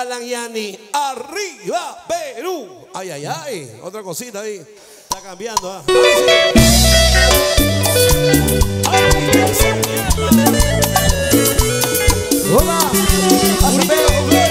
Alagnani. Arriba, Perú. Ay, ay, ay. Otra cosita ahí. Está cambiando. ¿ah? Hola. Hasta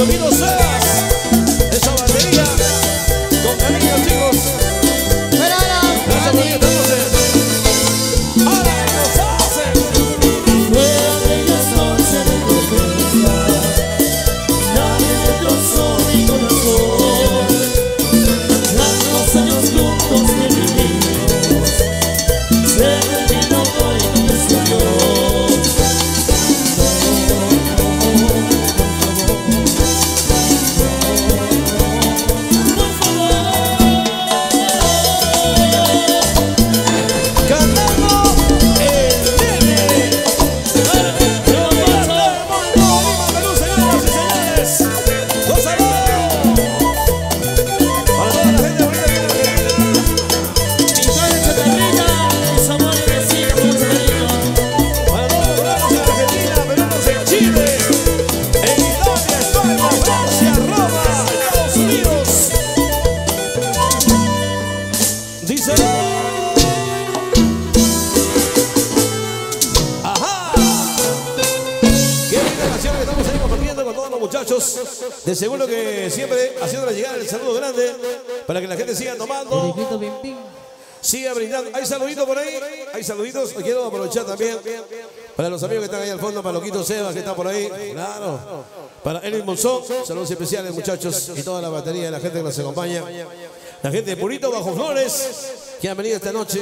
Bienvenidos ¿eh? Muchachos, De seguro que siempre haciéndole llegar el saludo grande para que la gente siga tomando. Siga brindando. Hay saluditos por ahí. Hay saluditos. Quiero aprovechar también para los amigos que están ahí al fondo, para Loquito Sebas que está por ahí. Claro. Para Elin Monzón. Saludos especiales, muchachos. Y toda la batería de la gente que nos acompaña. La gente de Purito Bajo Flores que han venido esta noche.